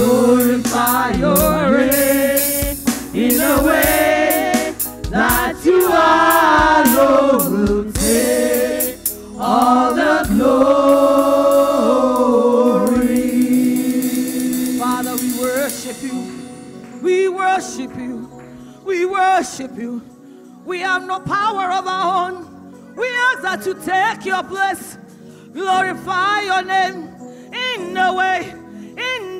glorify your name in a way that you alone will take all the glory. Father, we worship you. We worship you. We worship you. We have no power of our own. We ask that you take your place. Glorify your name in a way,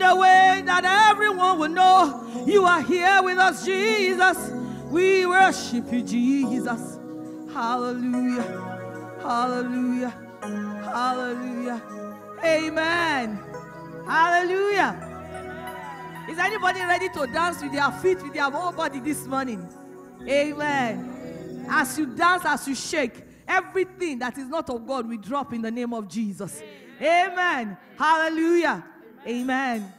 the way that everyone will know you are here with us, Jesus. We worship you, Jesus. Hallelujah. Hallelujah. Hallelujah. Amen. Hallelujah. Is anybody ready to dance with their feet, with their whole body this morning? Amen. As you dance, as you shake, everything that is not of God will drop in the name of Jesus. Amen. Hallelujah. Amen.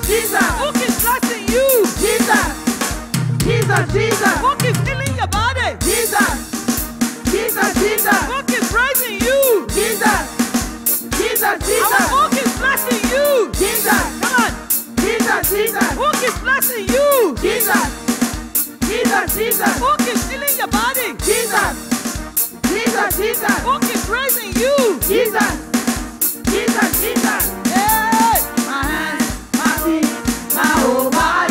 Jesus, Jesus, Who keeps blessing you? Jesus, Jesus, Jesus, Who keeps healing your body? Jesus, Jesus, Jesus, Who keeps praising you? Jesus, Jesus, Our Jesus, who keeps blessing you? Jesus, Come on. Jesus, Jesus, Who keeps blessing you? Jesus, Jesus, Jesus, Who keeps healing your body? Jesus, Jesus, Jesus, Who keeps praising you? Jesus, Jesus, Jesus. My whole body,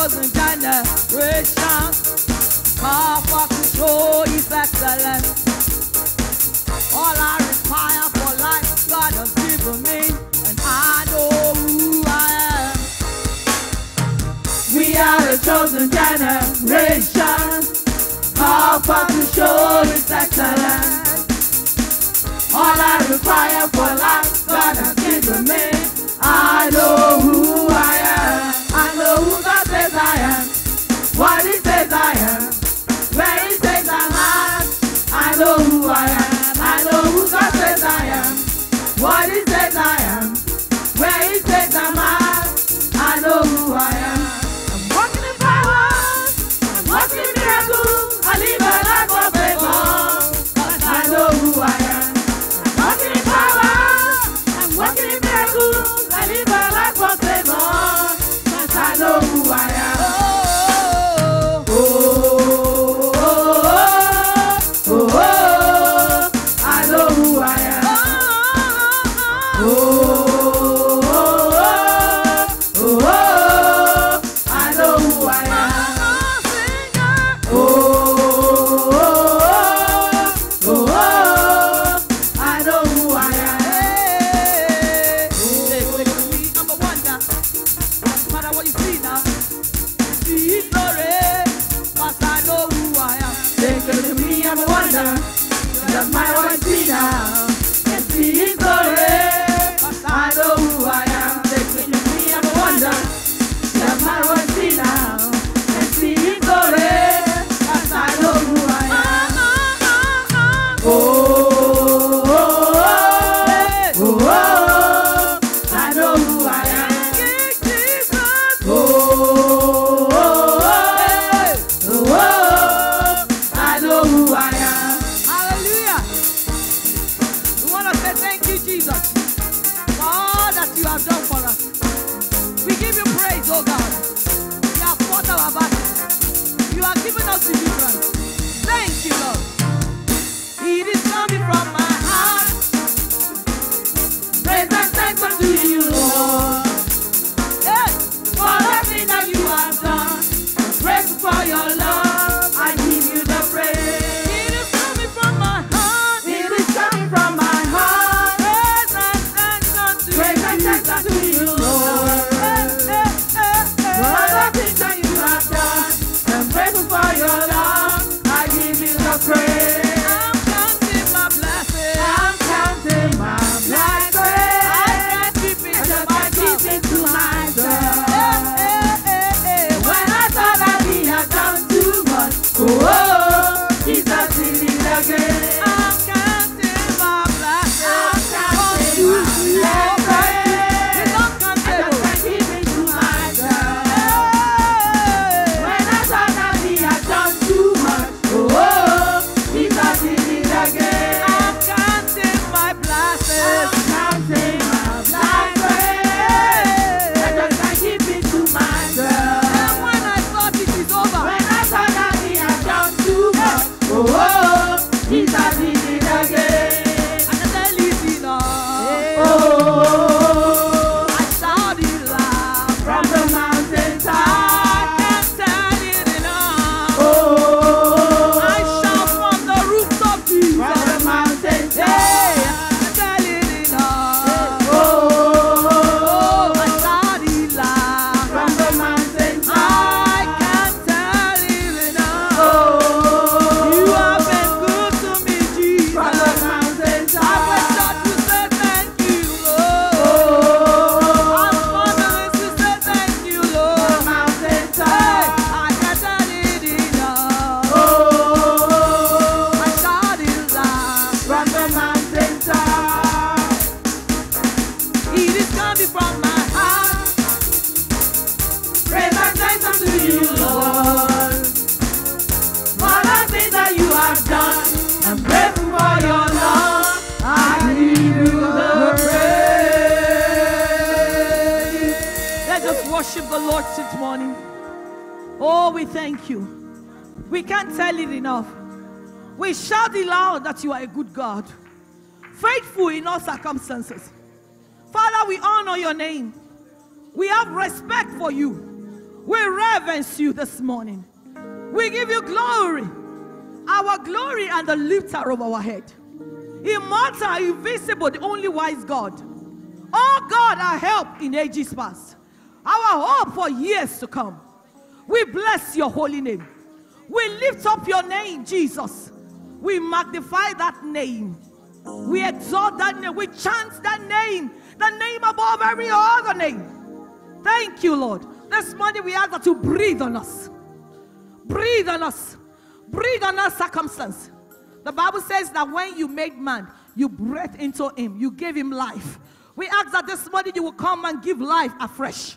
chosen generation. My fucking show is excellent. All I require for life, God has given me, and I know who I am. We are a chosen generation. Our fucking show is excellent. All I require for life, God has given me. I know who thank you, Jesus, for all that you have done for us. We give you praise, oh God. You have fought our battle. You have given us deliverance. Thank you, Lord. It is coming from my heart. Praise and thanks unto you, Lord. church this morning. Oh, we thank you. We can't tell it enough. We shout it loud that you are a good God, faithful in all circumstances. Father, we honor your name. We have respect for you. We reverence you this morning. We give you glory, our glory and the lifter of our head. Immortal, invisible, the only wise God. Oh God, our help in ages past our hope for years to come. We bless your holy name. We lift up your name, Jesus. We magnify that name. We exalt that name. We chant that name, the name above every other name. Thank you, Lord. This morning we ask that you breathe on us. Breathe on us. Breathe on our circumstance. The Bible says that when you made man, you breathed into him, you gave him life. We ask that this morning you will come and give life afresh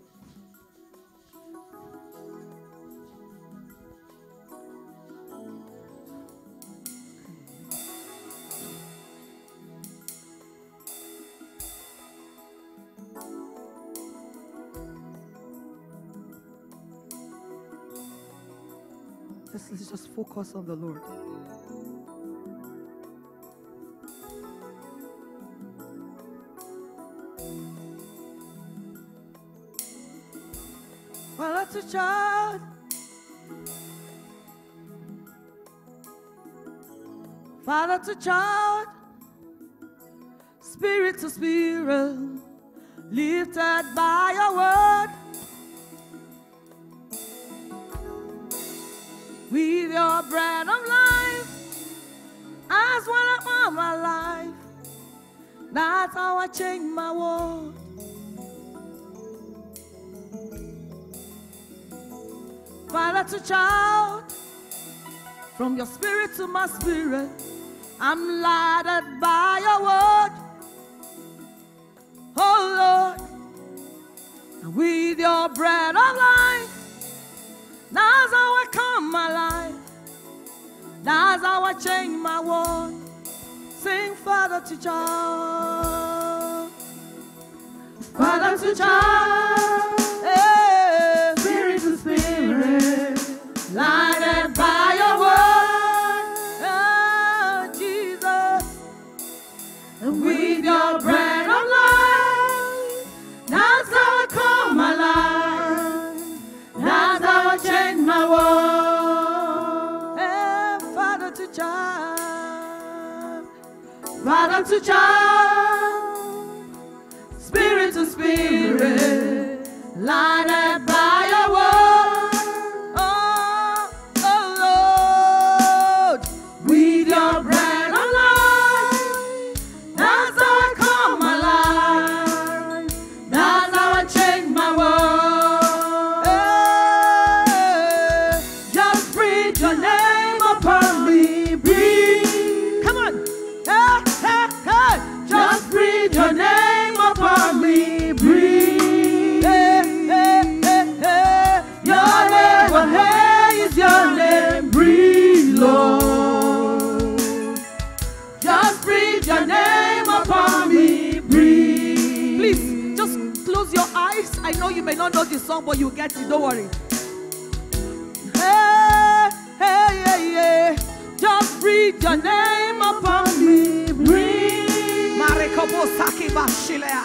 focus on the Lord. Well, that's a child. Father to child, spirit to spirit, lifted by your word. With your bread of life as well as my life. That's how I change my world. Father to child, from your spirit to my spirit, I'm lighted by your word. Oh Lord, with your bread of life. That's how I come my life. That's how I change my world. Sing Father to child. Father to child, Father to child, spirit to spirit, lighted by your name upon me. breathe. Marekobo Saki Bashilea.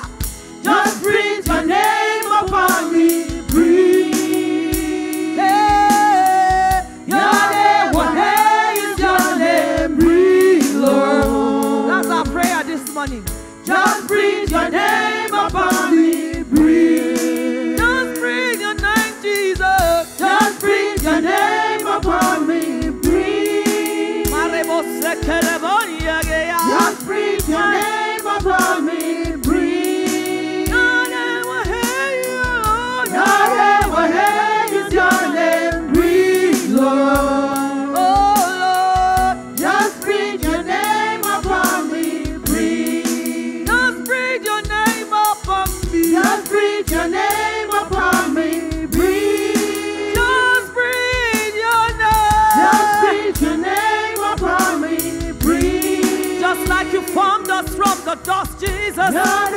Just breathe your name upon me, breathe. Hey, Your name, what hey is your name, breathe, Lord. That's our prayer this morning. Just breathe your name us from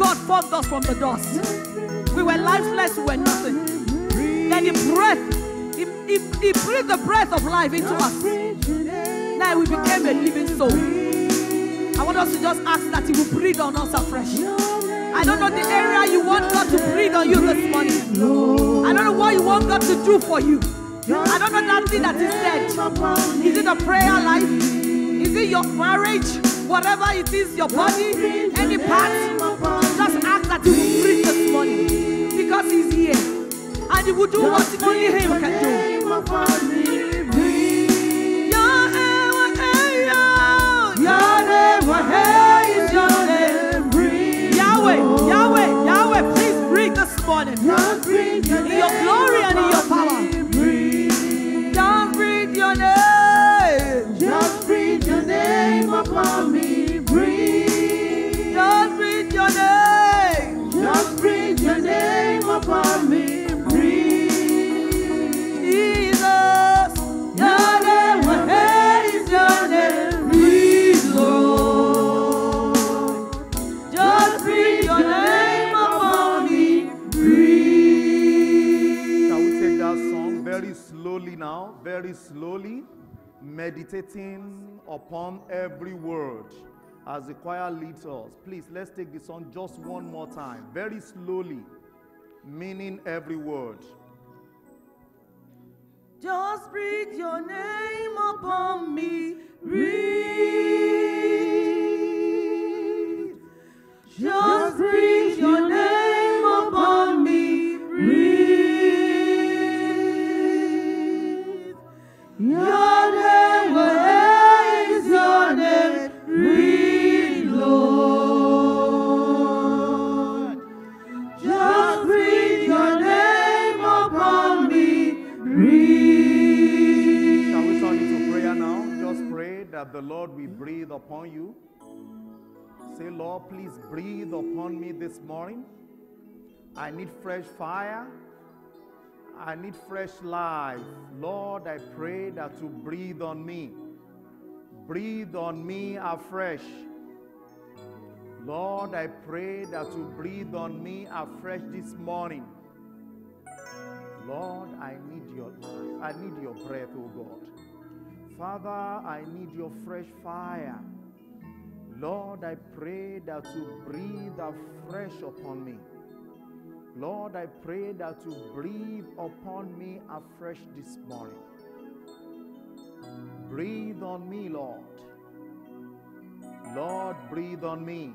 God formed us from the dust. We were lifeless, we were nothing. Then He breathed, He, he, he breathed the breath of life into us. Now we became a living soul. I want us to just ask that He will breathe on us afresh. I don't know the area you want God to breathe on you this morning. I don't know what you want God to do for you. I don't know that thing that is dead. Is it a prayer life? Is it your marriage? Whatever it is, your body, any part, because He's here. And He will do what only Him can do. name upon me. Breathe. Yahweh, Yahweh, is your name. Breathe. Yahweh, Yahweh, Yahweh, please breathe this morning. Just breathe meditating upon every word as the choir leads us. Please, let's take the song just one more time, very slowly, meaning every word. Just breathe your name upon me. Breathe. Just breathe your name the Lord will breathe upon you. Say, Lord, please breathe upon me this morning. I need fresh fire. I need fresh life. Lord, I pray that you breathe on me. Breathe on me afresh. Lord, I pray that you breathe on me afresh this morning. Lord, I need your life. I need your breath, oh God. Father, I need your fresh fire. Lord, I pray that you breathe afresh upon me. Lord, I pray that you breathe upon me afresh this morning. Breathe on me, Lord. Lord, breathe on me.